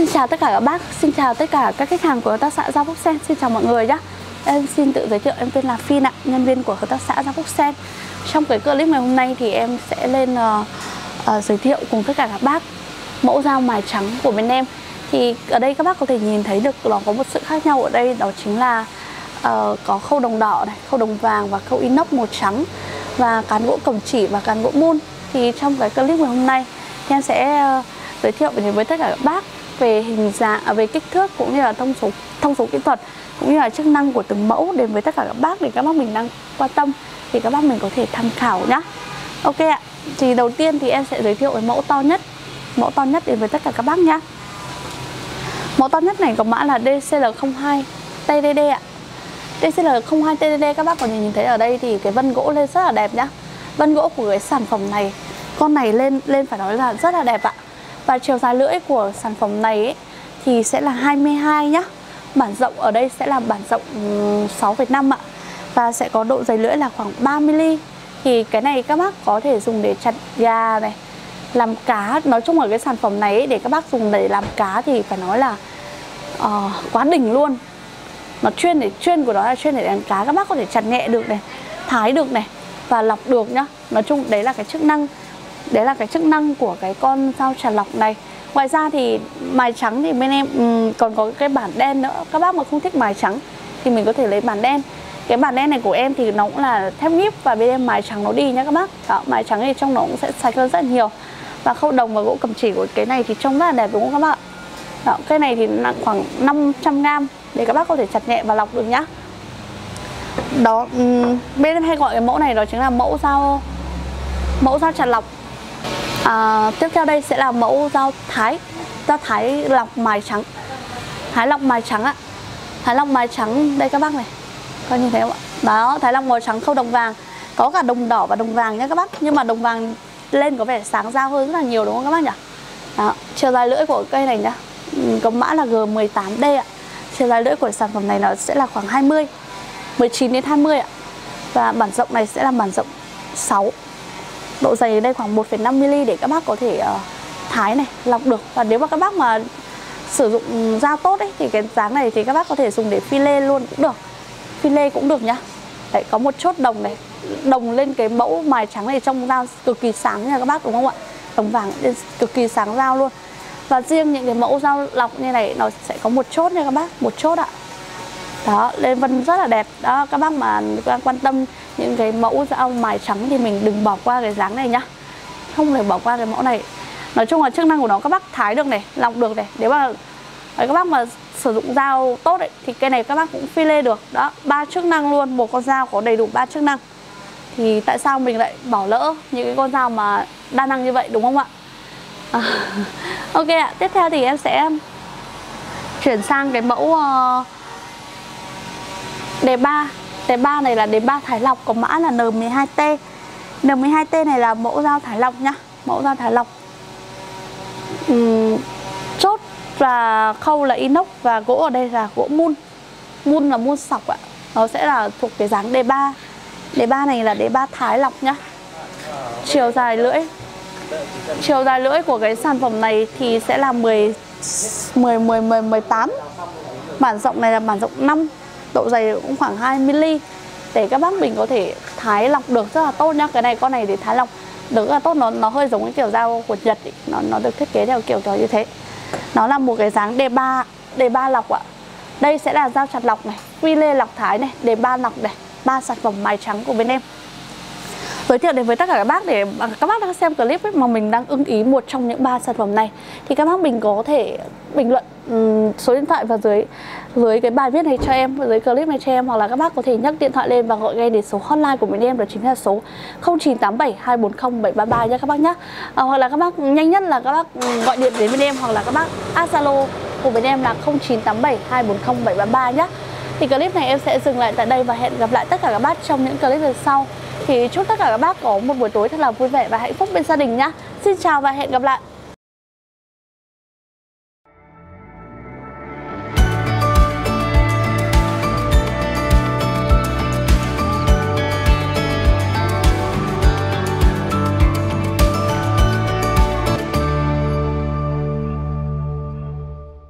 Xin chào tất cả các bác, xin chào tất cả các khách hàng của hợp tác xã Giao Phúc Sen. Xin chào mọi người nhé. Em xin tự giới thiệu, em tên là Phi ạ, nhân viên của hợp tác xã Giao Phúc Sen. Trong cái clip ngày hôm nay thì em sẽ lên uh, uh, giới thiệu cùng tất cả các bác mẫu dao mài trắng của bên em. Thì ở đây các bác có thể nhìn thấy được nó có một sự khác nhau ở đây đó chính là uh, có khâu đồng đỏ này, khâu đồng vàng và khâu inox màu trắng và cán gỗ cổng chỉ và cán gỗ môn thì trong cái clip ngày hôm nay thì em sẽ uh, giới thiệu với tất cả các bác về hình dạng về kích thước cũng như là thông số thông số kỹ thuật cũng như là chức năng của từng mẫu đến với tất cả các bác để các bác mình đang quan tâm thì các bác mình có thể tham khảo nhá. Ok ạ, thì đầu tiên thì em sẽ giới thiệu cái mẫu to nhất, mẫu to nhất đến với tất cả các bác nhá. Mẫu to nhất này có mã là DCL02 TDD ạ. DCL02 TDD các bác có nhìn thấy ở đây thì cái vân gỗ lên rất là đẹp nhá. Vân gỗ của cái sản phẩm này, con này lên lên phải nói là rất là đẹp ạ và chiều dài lưỡi của sản phẩm này ấy, thì sẽ là 22 nhá. Bản rộng ở đây sẽ là bản rộng 6,5 ạ. Và sẽ có độ dày lưỡi là khoảng 30mm Thì cái này các bác có thể dùng để chặt gà này Làm cá, nói chung ở cái sản phẩm này ấy, để các bác dùng để làm cá thì phải nói là uh, quá đỉnh luôn. Nó chuyên để chuyên của nó là chuyên để làm cá. Các bác có thể chặt nhẹ được này, thái được này Và lọc được nhá. Nói chung đấy là cái chức năng Đấy là cái chức năng của cái con dao trà lọc này. Ngoài ra thì mài trắng thì bên em um, còn có cái bản đen nữa. Các bác mà không thích mài trắng thì mình có thể lấy bản đen. Cái bản đen này của em thì nó cũng là thép nhíp và bên em mài trắng nó đi nhá các bác. Đó, mài trắng thì trong nó cũng sẽ sạch hơn rất nhiều. Và khâu đồng và gỗ cầm chỉ của cái này thì trông rất là đẹp đúng không các bác Đó, cái này thì nặng khoảng 500 gram để các bác có thể chặt nhẹ và lọc được nhá. Đó um, bên em hay gọi cái mẫu này đó chính là mẫu dao mẫu dao chặt lọc à, tiếp theo đây sẽ là mẫu dao thái. Dao thái lọc mài trắng. Thái lọc mài trắng ạ. Thái lọc mài trắng đây các bác này. Có nhìn thấy không ạ? Đó thái lọc màu trắng khâu đồng vàng. Có cả đồng đỏ và đồng vàng nhé các bác. Nhưng mà đồng vàng lên có vẻ sáng dao hơn rất là nhiều đúng không các bác nhỉ? Đó, chiều dài lưỡi của cây này nhá. Ừ, có mã là G18D ạ. Chiều dài lưỡi của sản phẩm này nó sẽ là khoảng 20 19 đến 20 ạ. Và bản rộng này sẽ là bản rộng 6 độ dày ở đây khoảng 1,5mm để các bác có thể uh, thái này lọc được. Và nếu mà các bác mà sử dụng dao tốt ấy thì cái dáng này thì các bác có thể dùng để phi lê luôn cũng được. Phi lê cũng được nhá. Đấy có một chốt đồng này. Đồng lên cái mẫu mài trắng này trong dao cực kỳ sáng nha các bác đúng không ạ? Đồng vàng lên cực kỳ sáng dao luôn. Và riêng những cái mẫu dao lọc như này nó sẽ có một chốt nha các bác một chốt ạ đó lên vân rất là đẹp. Đó các bác mà quan tâm những cái mẫu dao mài trắng thì mình đừng bỏ qua cái dáng này nhá. Không thể bỏ qua cái mẫu này. Nói chung là chức năng của nó các bác thái được này lọc được này. Nếu mà các bác mà sử dụng dao tốt ấy, thì cái này các bác cũng phi lê được. Đó ba chức năng luôn. Một con dao có đầy đủ ba chức năng. Thì tại sao mình lại bỏ lỡ những cái con dao mà đa năng như vậy đúng không ạ? À, ok ạ. Tiếp theo thì em sẽ chuyển sang cái mẫu uh, đề 3 Đề 3 này là đề 3 thái lọc có mã là N12T N12T này là mẫu dao thái lọc nhá. Mẫu dao thái lọc. Uhm, Chốt và khâu là inox và gỗ ở đây là gỗ mun. Mun là mun sọc ạ. Nó sẽ là thuộc cái dáng đề 3 Đề 3 này là đề 3 thái lọc nhá. Chiều dài lưỡi. Chiều dài lưỡi của cái sản phẩm này thì sẽ là 10 10 10 10 18. Bản rộng này là bản rộng 5 độ dày cũng khoảng 2mm để các bác mình có thể thái lọc được rất là tốt nhá. Cái này, con này để thái lọc được rất là tốt. Nó nó hơi giống cái kiểu dao của Nhật ý. nó nó được thiết kế theo kiểu kiểu như thế. Nó là một cái dáng D3 D3 lọc ạ. Đây sẽ là dao chặt lọc này, quy lê lọc thái này D3 lọc này, ba sản phẩm mài trắng của bên em giới thiệu đến với tất cả các bác để các bác đang xem clip ấy, mà mình đang ưng ý một trong những ba sản phẩm này. Thì các bác mình có thể bình luận um, số điện thoại vào dưới dưới cái bài viết này cho em dưới clip này cho em hoặc là các bác có thể nhấc điện thoại lên và gọi ngay đến số hotline của bên em đó chính là số 0987 240 733 nha các bác nhé. À, hoặc là các bác nhanh nhất là các bác gọi điện đến bên em hoặc là các bác Zalo của bên em là 0987 240 733 nhé. Thì clip này em sẽ dừng lại tại đây và hẹn gặp lại tất cả các bác trong những clip lần sau thì chúc tất cả các bác có một buổi tối thật là vui vẻ và hạnh phúc bên gia đình nhá. Xin chào và hẹn gặp lại.